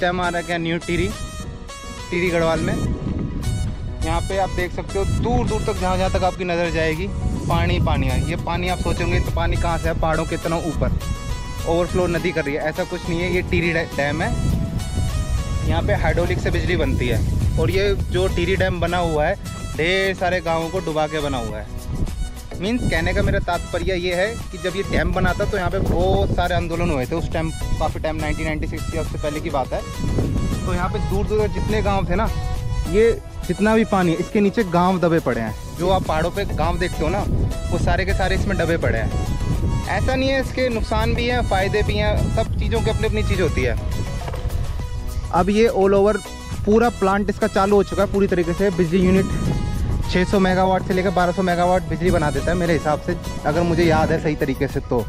Time आ रहा है new teary teary Garhwal में। यहाँ पे आप देख सकते हो दूर दूर तक जहाँ जहाँ तक आपकी नज़र जाएगी, पानी पानी है ये पानी आप सोचोगे तो पानी कहाँ से है? पहाड़ों के इतना ऊपर। ओवरफ्लो नदी कर रही है। ऐसा कुछ नहीं है, ये टीरी डैम है। यहाँ पे हाइड्रोलिक से बिजली बनती है। और ये जो टीरी डैम बना हुआ है, ढेर सारे गाँवों को डुबा के बना हुआ है। मीन्स कहने का मेरा तात्पर्य ये है कि जब ये डैम बना था तो यहाँ पे बहुत सारे आंदोलन हुए थे। उस टाइम काफ़ी टाइम 1996 या उससे पहले की बात है। तो यहाँ पे दूर दूर जितने गाँव थे ना, ये जितना भी पानी है इसके नीचे गाँव दबे पड़े हैं। जो आप पहाड़ों पे गाँव देखते हो ना, वो सारे के सारे इसमें दबे पड़े हैं। ऐसा नहीं है, इसके नुकसान भी हैं, फ़ायदे भी हैं, सब चीज़ों की अपनी अपनी चीज़ होती है। अब ये ऑल ओवर पूरा प्लांट इसका चालू हो चुका है पूरी तरीके से, बिजली यूनिट 600 मेगावाट से लेकर 1200 मेगावाट बिजली बना देता है मेरे हिसाब से, अगर मुझे याद है सही तरीके से तो।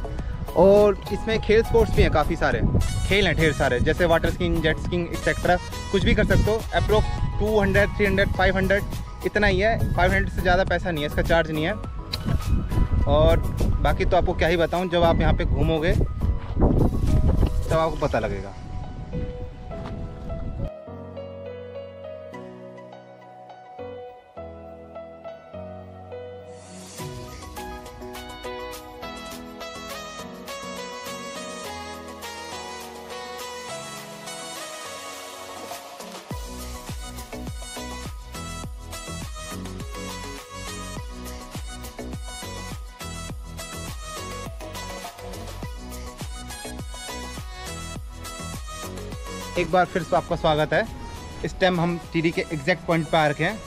और इसमें खेल स्पोर्ट्स भी हैं काफ़ी सारे। खेल हैं ढेर सारे, जैसे water skiing jet skiing etcetera कुछ भी कर सकते हो approx two hundred three hundred five hundred इतना ही है। फाइव हंड्रेड से ज़्यादा पैसा नहीं है, इसका चार्ज नहीं है। और बाकी तो आपको क्या ही बताऊँ, जब आप यहाँ पर घूमोगे, तब तो आपको पता लगेगा। एक बार फिर से आपका स्वागत है। इस टाइम हम टीरी के एग्जैक्ट पॉइंट पर आ रखे हैं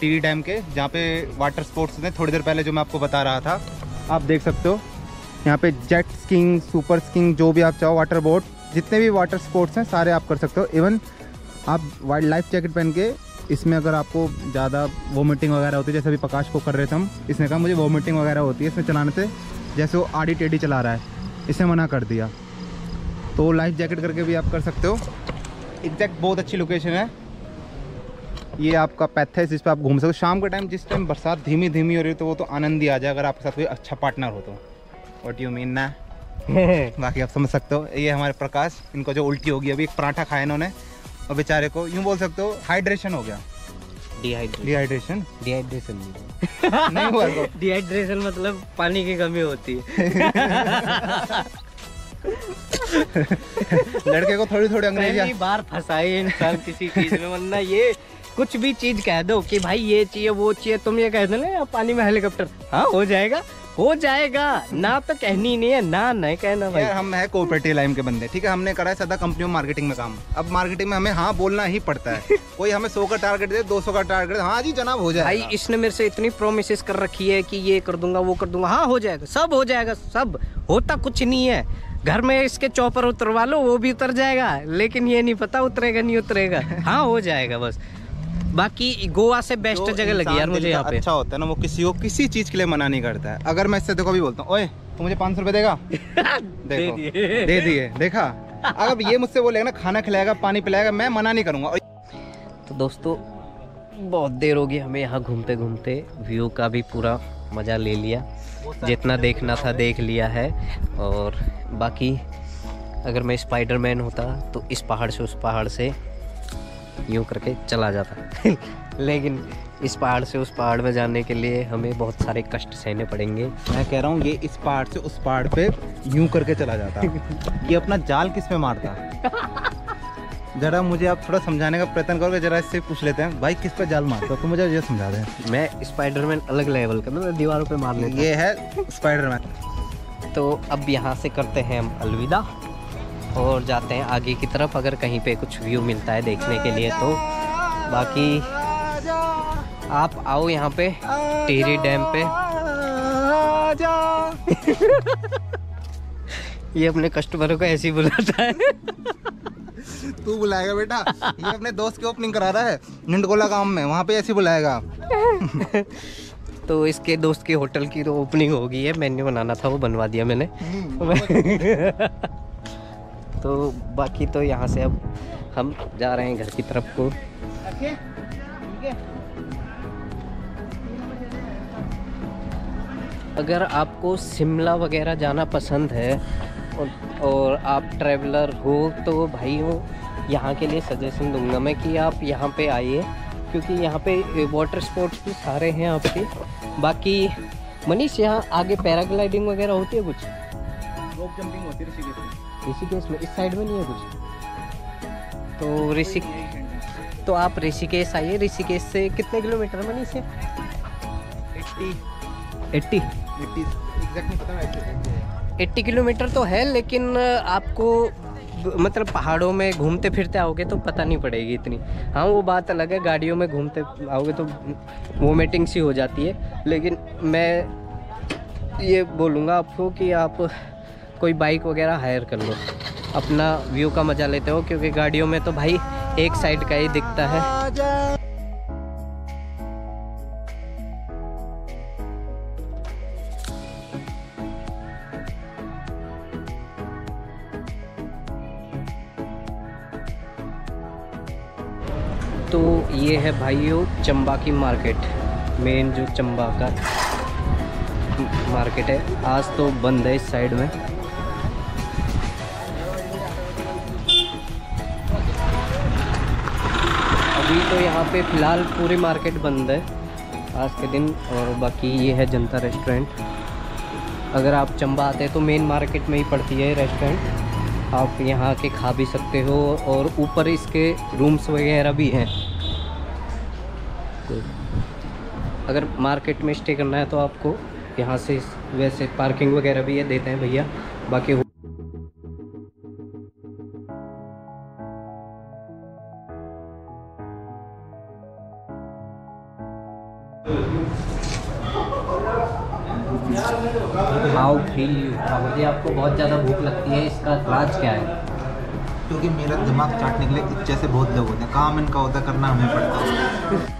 टीरी डैम के, जहाँ पे वाटर स्पोर्ट्स हैं थोड़ी देर पहले जो मैं आपको बता रहा था। आप देख सकते हो, यहाँ पे जेट स्किंग सुपर स्किंग जो भी आप चाहो वाटर बोट जितने भी वाटर स्पोर्ट्स हैं, सारे आप कर सकते हो। इवन आप वाइल्ड लाइफ जैकेट पहन के, इसमें अगर आपको ज़्यादा वोमिटिंग वगैरह होती है, जैसे अभी प्रकाश को कर रहे थे हम, इसने कहा, मुझे वोमिटिंग वगैरह होती है, इसमें चलाने से, जैसे वो आड़ी टेढ़ी चला रहा है इसे मना कर दिया। तो लाइफ जैकेट करके भी आप कर सकते हो। एग्जैक्ट बहुत अच्छी लोकेशन है। ये आपका पैथ है जिस पर आप घूम सकते हो। शाम के टाइम जिस टाइम बरसात धीमी धीमी हो रही है तो वो तो आनंद ही आ जाए अगर आपके साथ कोई अच्छा पार्टनर हो तो। वट यू मीन ना? बाकी आप समझ सकते हो। ये हमारे प्रकाश इनको जो उल्टी होगी अभी एक पराठा खाया इन्होंने। और बेचारे को यूँ बोल सकते हो हाइड्रेशन हो गया। डिहाइड्रेशन डिहाइड्रेशन नहीं हुआ डिहाइड्रेशन मतलब पानी की कमी होती है। लड़के को थोड़ी थोड़ी अंग्रेज़ी पहली बार फंसाए इंसान किसी चीज़ में वरना ये कुछ भी चीज़ कह दो कि भाई ये चाहिए वो चाहिए तुम ये कह दो ना पानी में हेलीकॉप्टर। हाँ हो जाएगा हो जाएगा। ना तो कहनी नहीं है ना नहीं कहना भाई। यार हम है कोऑपरेटिव लाइन के बंदे ठीक है? हमने करा है सदा कंपनी में मार्केटिंग में काम। अब मार्केटिंग में हमें हाँ बोलना ही पड़ता है। कोई हमें सौ का टारगेट दे दो सौ का टारगेट हाँ जी जनाब हो जाए भाई इसने मेरे से इतनी प्रोमिस कर रखी है कि ये कर दूँगा वो कर दूँगा। हाँ हो जाएगा सब हो जाएगा सब। होता कुछ नहीं है। घर में इसके चौपर उतरवा लो वो भी उतर जाएगा। लेकिन ये नहीं पता उतरेगा नहीं उतरेगा। हाँ हो जाएगा बस। बाकी गोवा से बेस्ट जगह लगी यार मुझे यहाँ पे। अच्छा होता है ना वो किसी को किसी चीज़ के लिए मना नहीं करता है। अगर मैं इससे देखो भी बोलता हूँ ओए तू मुझे पाँच सौ रुपये देगा? देखो। दिए। दे दिए देखा? अगर ये मुझसे बोलेगा ना खाना खिलाएगा पानी पिलाएगा मैं मना नहीं करूँगा। तो दोस्तों बहुत देर हो गई हमें यहाँ घूमते घूमते व्यू का भी पूरा मज़ा ले लिया। जितना देखना था देख लिया है। और बाकी अगर मैं स्पाइडरमैन होता तो इस पहाड़ से उस पहाड़ से यूँ करके चला जाता। लेकिन इस पहाड़ से उस पहाड़ में जाने के लिए हमें बहुत सारे कष्ट सहने पड़ेंगे। मैं कह रहा हूँ ये इस पहाड़ से उस पहाड़ पे यूँ करके चला जाता। ये अपना जाल किस पे मारता? जरा मुझे आप थोड़ा समझाने का प्रयत्न करोगे जरा इससे पूछ लेते हैं। भाई किस पे जाल मारता तो मुझे ये समझा दें। मैं स्पाइडरमैन अलग लेवल का मैं दीवारों पे मार लेता। ये है स्पाइडरमैन। तो अब यहाँ से करते हैं हम अलविदा और जाते हैं आगे की तरफ़। अगर कहीं पे कुछ व्यू मिलता है देखने के लिए तो। बाकी आप आओ यहाँ पे टेरी डैम पे। ये अपने कस्टमरों को ऐसे ही बुलाता है। तू बुलाएगा बेटा। ये अपने दोस्त की ओपनिंग करा रहा है निंडकोला गाँव में वहाँ पे ऐसे बुलाएगा। तो इसके दोस्त के होटल की तो ओपनिंग हो गई है मेन्यू बनाना था वो बनवा दिया मैंने। तो बाकी तो यहाँ से अब हम जा रहे हैं घर की तरफ़ को। अगर आपको शिमला वगैरह जाना पसंद है और, और आप ट्रैवलर हो तो भाइयों यहाँ के लिए सजेशन दूँगा मैं कि आप यहाँ पे आइए। क्योंकि यहाँ पे वाटर स्पोर्ट्स भी सारे हैं आपके बाकी मनीष यहाँ आगे पैराग्लाइडिंग वगैरह होती है कुछ? रोप जंपिंग होती है ऋषिकेश में। ऋषिकेश में इस साइड में नहीं है कुछ? तो ऋषिक तो आप ऋषिकेश आइए। ऋषिकेश से कितने किलोमीटर मनीष है? एट्टी। एट्टी? एट्टी एग्जैक्ट नहीं पता मैं 80 किलोमीटर तो है लेकिन आपको मतलब पहाड़ों में घूमते फिरते आओगे तो पता नहीं पड़ेगी इतनी। हाँ वो बात अलग है, गाड़ियों में घूमते आओगे तो वोमिटिंग सी हो जाती है। लेकिन मैं ये बोलूँगा आपको कि आप कोई बाइक वगैरह हायर कर लो। अपना व्यू का मज़ा लेते हो, क्योंकि गाड़ियों में तो भाई एक साइड का ही दिखता है। ये है भाइयों चंबा की मार्केट। मेन जो चंबा का मार्केट है। आज तो बंद है इस साइड में। अभी तो यहाँ पे फ़िलहाल पूरी मार्केट बंद है आज के दिन, और बाकी ये है जनता रेस्टोरेंट। अगर आप चंबा आते हैं तो मेन मार्केट में ही पड़ती है रेस्टोरेंट। आप यहाँ के खा भी सकते हो, और ऊपर इसके रूम्स वगैरह भी हैं। तो अगर मार्केट में स्टे करना है तो आपको यहाँ से वैसे पार्किंग वगैरह भी ये देते हैं भैया। बाकी हाउ फील यू आपको बहुत ज़्यादा भूख लगती है, इसका राज क्या है? क्योंकि मेरा दिमाग चाटने के लिए जैसे बहुत लोग होते हैं। काम इनका होता करना हमें पड़ता है।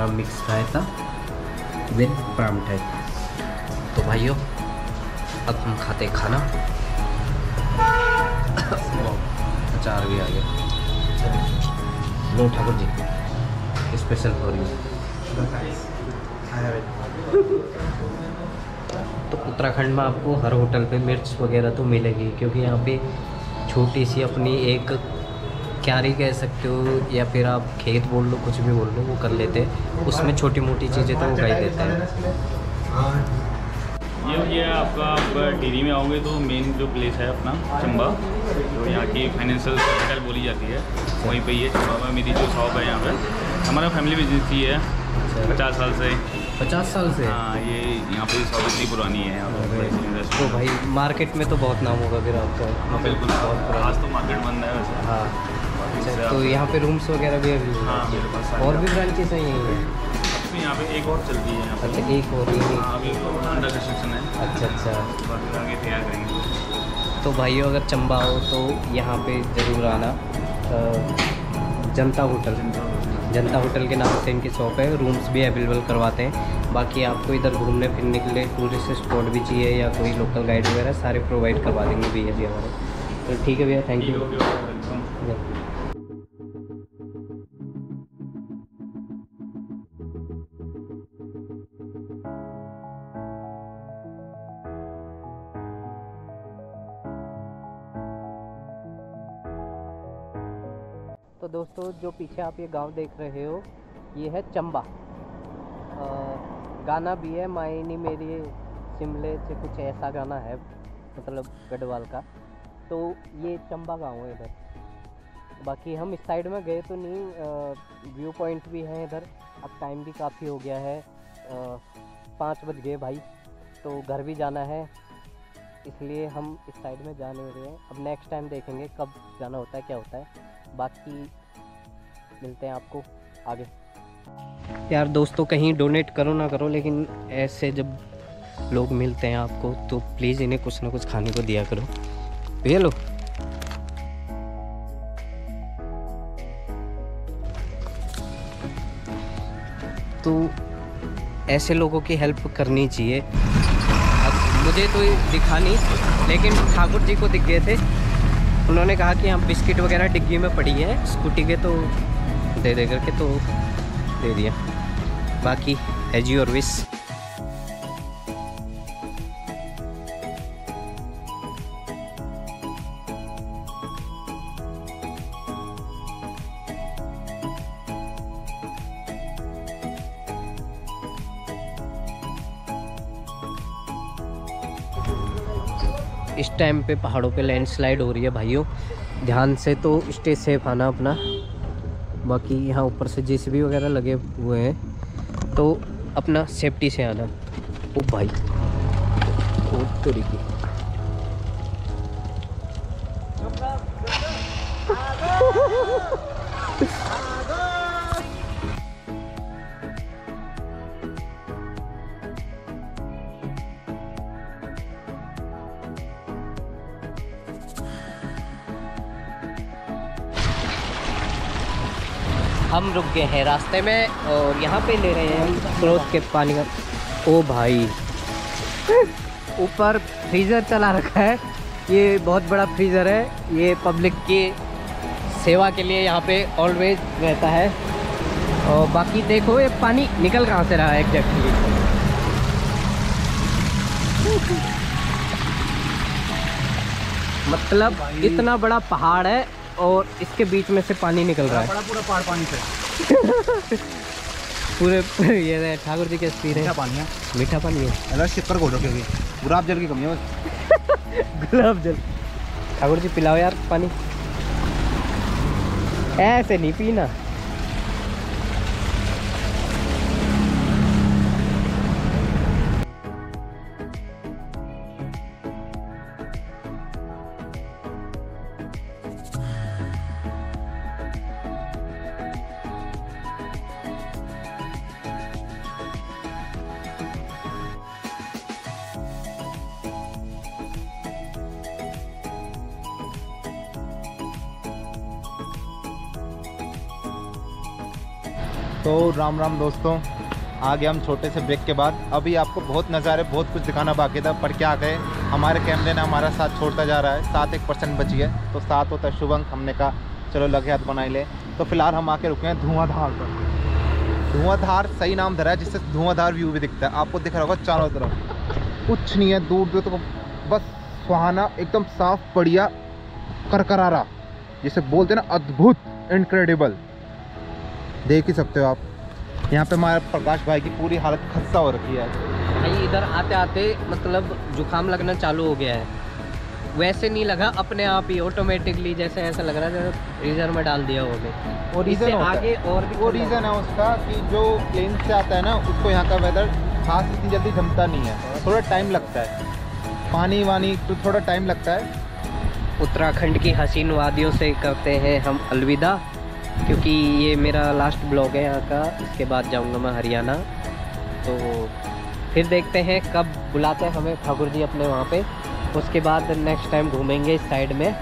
हमारा मिक्स रायता विद पराठे तो भाइयों, अब हम खाते खाना। अचार भी आ गया। लो Thakur ji special for you तो उत्तराखंड में आपको हर होटल पे मिर्च वगैरह तो मिलेगी, क्योंकि यहाँ पे छोटी सी अपनी एक क्यारी कह सकते हो या फिर आप खेत बोल लो कुछ भी बोल लो वो कर लेते हैं। उसमें छोटी मोटी चीज़ें तो उगाई देते हैं। ये ये आपका आप टिहरी में आओगे तो मेन जो प्लेस है अपना चंबा जो यहाँ की फाइनेंशियल कैपिटल बोली जाती है वहीं पे ये चंबा में मेरी जो शॉप है यहाँ पे। हमारा फैमिली बिज़नेस ही है पचास साल से। पचास साल से? हाँ ये यहाँ पे शॉप इतनी पुरानी है तो भाई मार्केट में तो बहुत नाम होगा फिर आपका। हाँ बिल्कुल। बहुत आज तो मार्केट बंद है वैसे। हाँ। अच्छा तो यहाँ पे रूम्स वगैरह भी अवेलेबल हाँ। मेरे पास और भी ब्रांचेस हैं यहीं तो यहाँ पे एक और चलती है अच्छा एक और ही हाँ अभी अंडर कंस्ट्रक्शन है। अच्छा अच्छा। आगे तैयार करेंगे। तो भाइयों अगर चंबा हो तो यहाँ पे ज़रूर आना। जनता होटल। जनता होटल। के नाम से इनकी शॉप है। रूम्स भी अवेलेबल करवाते हैं। बाकी आपको इधर घूमने फिरने के लिए टूरिस्ट स्पॉट भी चाहिए या कोई लोकल गाइड वगैरह सारे प्रोवाइड करवा देंगे भैया जी हमारे। तो ठीक है भैया थैंक यू दोस्तों जो पीछे आप ये गाँव देख रहे हो ये है चंबा। अ, गाना भी है मायनी मेरी शिमले से कुछ ऐसा गाना है मतलब गढ़वाल का। तो ये चंबा गाँव है इधर। बाकी हम इस साइड में गए तो नहीं व्यू पॉइंट भी है इधर। अब टाइम भी काफ़ी हो गया है। पाँच बज गए भाई तो घर भी जाना है। इसलिए हम इस साइड में जा नहीं रहे हैं। अब नेक्स्ट टाइम देखेंगे कब जाना होता है क्या होता है। बाकी मिलते हैं आपको आगे। यार दोस्तों, कहीं डोनेट करो ना करो, लेकिन ऐसे जब लोग मिलते हैं आपको तो प्लीज़ इन्हें कुछ ना कुछ खाने को दिया करो। ये लो। तो ऐसे लोगों की हेल्प करनी चाहिए। अब मुझे तो दिखा नहीं, लेकिन ठाकुर जी को दिख गए थे। उन्होंने कहा कि हम बिस्किट वगैरह डिग्गी में पड़ी है, स्कूटी के तो दे दे करके तो दे दिया। बाकी एज और विश। इस टाइम पे पहाड़ों पे लैंडस्लाइड हो रही है भाइयों। ध्यान से तो स्टे सेफ़ आना अपना। बाकी यहाँ ऊपर से जेसीबी वगैरह लगे हुए हैं। तो अपना सेफ्टी से आना। ओ भाई। ओ तरीके हम रुक गए हैं रास्ते में और यहाँ पे ले रहे हैं स्रोत के पानी का ओ भाई। ऊपर फ्रीज़र चला रखा है। ये बहुत बड़ा फ्रीज़र है। ये पब्लिक की सेवा के लिए यहाँ पे ऑलवेज रहता है। और बाकी देखो ये पानी निकल कहाँ से रहा है एग्जैक्टली मतलब इतना बड़ा पहाड़ है। और इसके बीच में से पानी निकल रहा है। पूरा पहाड़ पानी से। पूरे ये ठाकुर जी के स्पीड है। पानी है। मीठा पानी है। अरे शिक्कर घोड़ो क्योंकि गुलाब जल की कमी है बस। गुलाब जल। ठाकुर जी पिलाओ यार पानी। ऐसे नहीं पीना। तो राम राम दोस्तों आ गए हम छोटे से ब्रेक के बाद। अभी आपको बहुत नज़ारे, बहुत कुछ दिखाना बाकी था, पर क्या गए हमारे कैमरे ने हमारा साथ छोड़ता जा रहा है। सात एक परसेंट बची है तो सात होता है शुभ अंक हमने कहा, चलो लगे हाथ बनाई ले। तो फ़िलहाल हम आके रुके हैं धुआंधार पर। धुआंधार, सही नाम धरा है, जिससे धुआंधार व्यू भी दिखता है। आपको दिख रहा होगा चारों तरफ़। कुछ नहीं है, दूर दूर तक, बस सुहाना, एकदम साफ़, बढ़िया, करकरारा, जिसे बोलते ना, अद्भुत इनक्रेडिबल देख ही सकते हो आप। यहाँ पे हमारे प्रकाश भाई की पूरी हालत खस्ता हो रखी है। भाई इधर आते आते मतलब जुकाम लगना चालू हो गया है। वैसे नहीं लगा अपने आप ही ऑटोमेटिकली जैसे ऐसा लग रहा है जैसे फ्रीजर में डाल दिया होगे। और इससे रीज़न आगे और भी वो रीज़न है उसका कि जो प्लेन से आता है ना उसको यहाँ का वेदर खास इतनी जल्दी जमता नहीं है। थोड़ा टाइम लगता है। पानी वानी तो थोड़ा टाइम लगता है। उत्तराखंड की हसीन वादियों से करते हैं हम अलविदा। क्योंकि ये मेरा लास्ट ब्लॉग है यहाँ का, इसके बाद जाऊँगा मैं हरियाणा। तो फिर देखते हैं कब बुलाते हैं हमें ठाकुर जी अपने वहाँ पे। उसके बाद नेक्स्ट टाइम घूमेंगे इस साइड में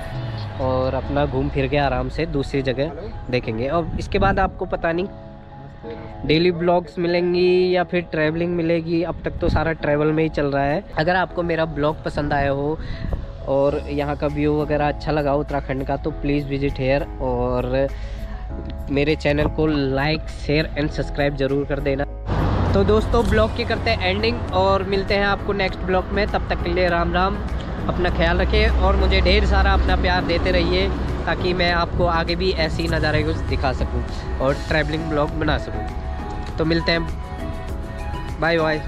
और अपना घूम फिर के आराम से दूसरी जगह देखेंगे। और इसके बाद आपको पता नहीं डेली ब्लॉग्स मिलेंगी या फिर ट्रैवलिंग मिलेगी, अब तक तो सारा ट्रैवल में ही चल रहा है। अगर आपको मेरा ब्लॉग पसंद आया हो और यहाँ का व्यू वगैरह अच्छा लगा उत्तराखंड का तो प्लीज़ विज़िट हेयर और मेरे चैनल को लाइक, शेयर एंड सब्सक्राइब ज़रूर कर देना। तो दोस्तों, ब्लॉग की करते हैं एंडिंग और मिलते हैं आपको नेक्स्ट ब्लॉग में। तब तक के लिए राम राम, अपना ख्याल रखें और मुझे ढेर सारा अपना प्यार देते रहिए ताकि मैं आपको आगे भी ऐसी नज़ारे कुछ दिखा सकूँ और ट्रैवलिंग ब्लॉग बना सकूँ। तो मिलते हैं। Bye bye